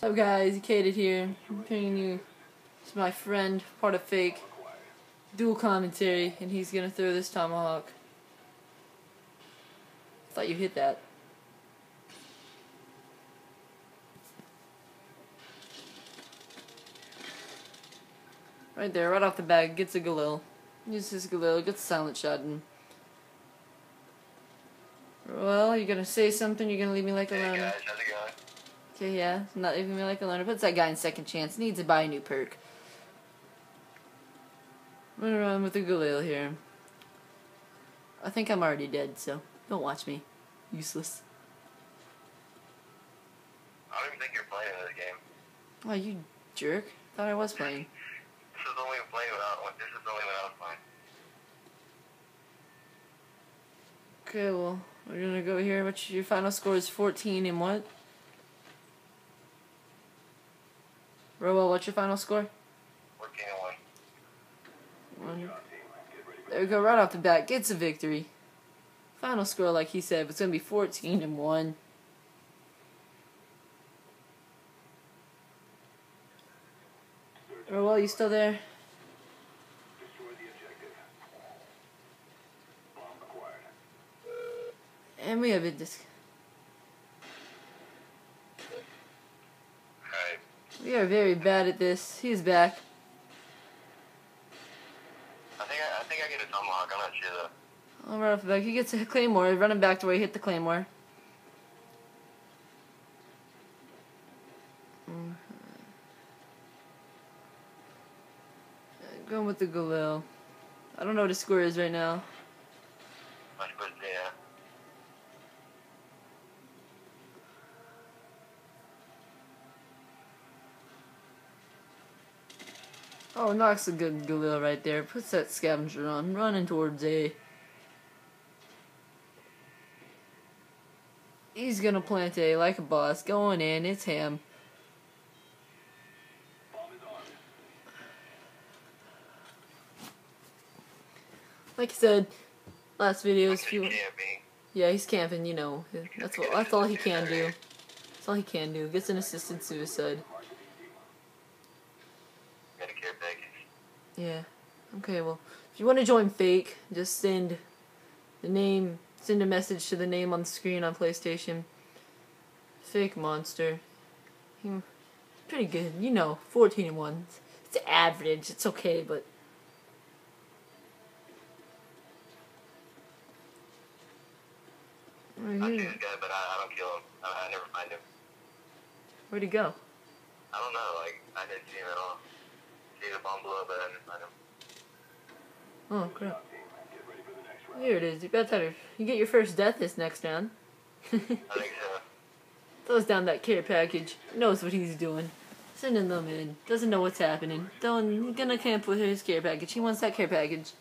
What's up guys, Kated here, I'm bringing you to my friend, part of Fake, dual commentary, and he's gonna throw this tomahawk. Thought you hit that. Right there, right off the bat, gets a Galil. Uses his Galil, gets a silent shot, and... Well, you're gonna say something? You're gonna leave me like a Hey loner? guys, how's it going? Okay, yeah, not leaving me like a loner. Puts that guy in second chance. Needs to buy a new perk. I'm gonna with the Galil here. I think I'm already dead, so don't watch me. Useless. I don't even think you're playing in this game. Oh, you jerk. Thought I was playing. This is only playing without this is only was playing. Okay, well, we're gonna go here. What's your final score is 14 and what? Rowell, what's your final score? Fourteen and one. One. There we go, right off the bat, gets a victory. Final score, like he said, it's gonna be 14 and 1. Rowell, you still there? And we have a disc. We are very bad at this. He's back. I think I, I think I get a tomahawk, I'm not sure though. All right off the back. He gets a claymore. Running back to where he hit the claymore. Mhm. Uh, Going with the Galil. I don't know what his score is right now. Oh, knocks a good Galil right there. Puts that scavenger on. Running towards A. He's gonna plant A like a boss. Going in. It's him. Like I said, last video is. Camping. Yeah, he's camping. You know, that's what. That's all he can do. That's all he can do. Gets an assisted suicide. Medicare package. Yeah. Okay, well, if you want to join Fake, just send the name, send a message to the name on the screen on PlayStation. Fake Monster. He, pretty good, you know, 14 and 1. It's average, it's okay, but. I see here. this guy, but I, I don't kill him. I, I never find him. Where'd he go? I don't know, like, I didn't see him at all. Oh, crap. Here it is. You about to you get your first death this next round. I think so. Throws down that care package. Knows what he's doing. Sending them in. Doesn't know what's happening. Don't gonna camp with his care package. He wants that care package.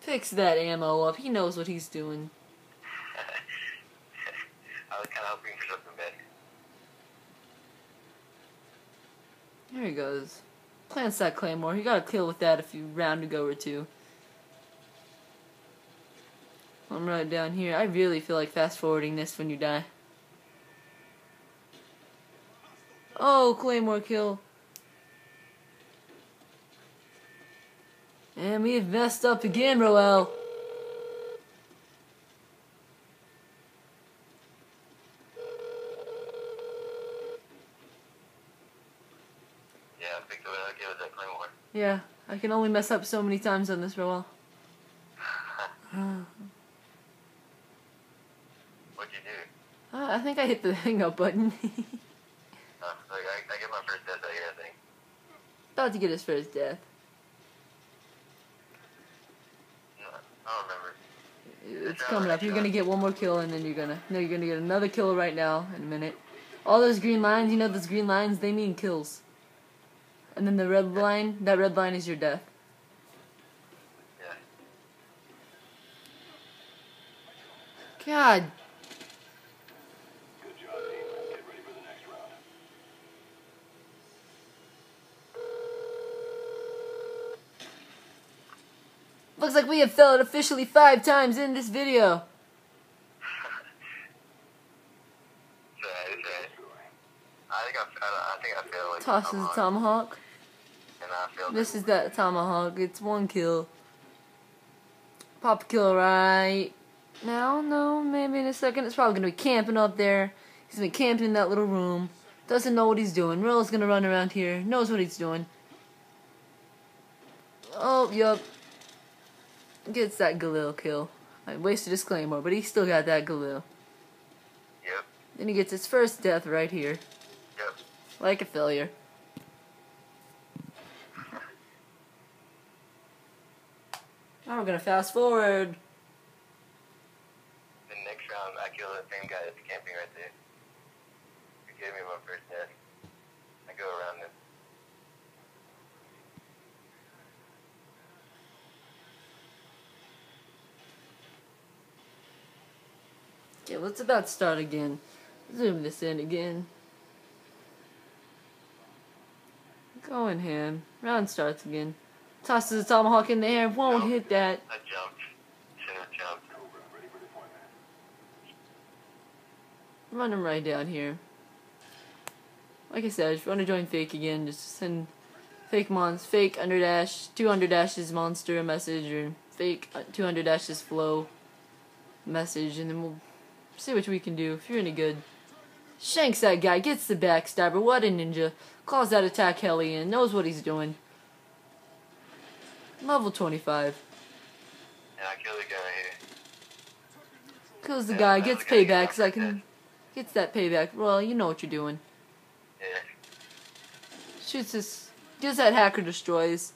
Fix that ammo up. He knows what he's doing. I was kind of hoping for something better. There he goes. Plants that claymore. You got a kill with that if you round a go or two. I'm right down here. I really feel like fast forwarding this when you die. Oh, claymore kill. And we've messed up again, Roel. Yeah, I it up. Give it that claymore. Yeah, I can only mess up so many times on this, Roel. What'd you do? Uh, I think I hit the hang up button. Uh, I, I get my first death out here, I think. About to get his first death. No, I don't remember. It's coming up. You're gonna get one more kill, and then you're gonna no, you're gonna get another kill right now in a minute. All those green lines, you know, those green lines, they mean kills. And then the red line, that red line is your death. God. Looks like we have failed officially five times in this video. I think I, I, I think I failed. Like, Tosses a tomahawk. And I failed. This is that tomahawk. It's one kill. Pop a kill right now. No, maybe in a second. It's probably gonna be camping up there. He's been camping in that little room. Doesn't know what he's doing. Rill's gonna run around here. Knows what he's doing. Oh, yup. Gets that Galil kill. I wasted his claymore, but he still got that Galil. Yep. Then he gets his first death right here. Like a failure. Now we're gonna fast forward. The next round, I kill the same guy that's camping right there. He gave me my first death. I go around him. Okay, let's about start again. Zoom this in again. Going ham. Round starts again. Tosses the tomahawk in the air. Won't hit that. I jumped. Should have jumped. Run him right down here. Like I said, if you want to join fake again, just send fake mons, fake underdash, two underdashes monster a message, or fake uh, two underdashes flow message, and then we'll see what we can do. If you're any good, shanks that guy, gets the backstabber. What a ninja! Calls that attack Hellion, knows what he's doing. Level 25. And I killed the guy here. Kills the Yeah, guy, gets was gonna get payback, so I can. Gets that payback. Well, you know what you're doing. Yeah. Shoots this. Does that hacker destroys.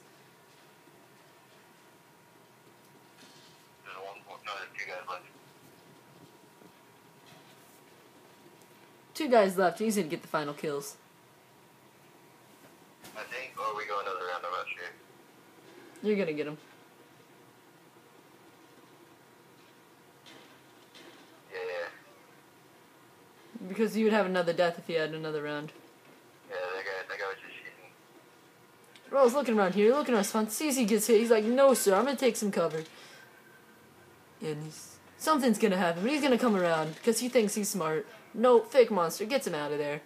There's one more. No, there's two guys left. Two guys left. He's gonna get the final kills. I think. Or we go another round. I'm not sure. You're gonna get him. Yeah, yeah. Because you would have another death if you had another round. Yeah, that guy, that guy was just shooting. Roll's looking around here, looking around spawn, sees he gets hit. He's like, no, sir, I'm gonna take some cover. And he's. Something's gonna happen, but he's gonna come around because he thinks he's smart. No, fake monster gets him out of there.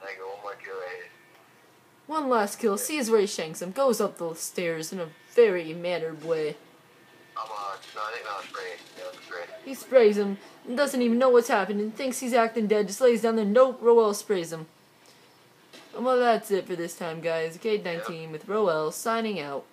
Go one more kill right here. One last kill, sees where he shanks him, goes up the stairs in a very mannered way. I'm on. No, I think that was spray. Yeah, spray. He sprays him and doesn't even know what's happening, thinks he's acting dead, just lays down there. Nope, Roel sprays him. Well, that's it for this time, guys. K19 with Roel signing out.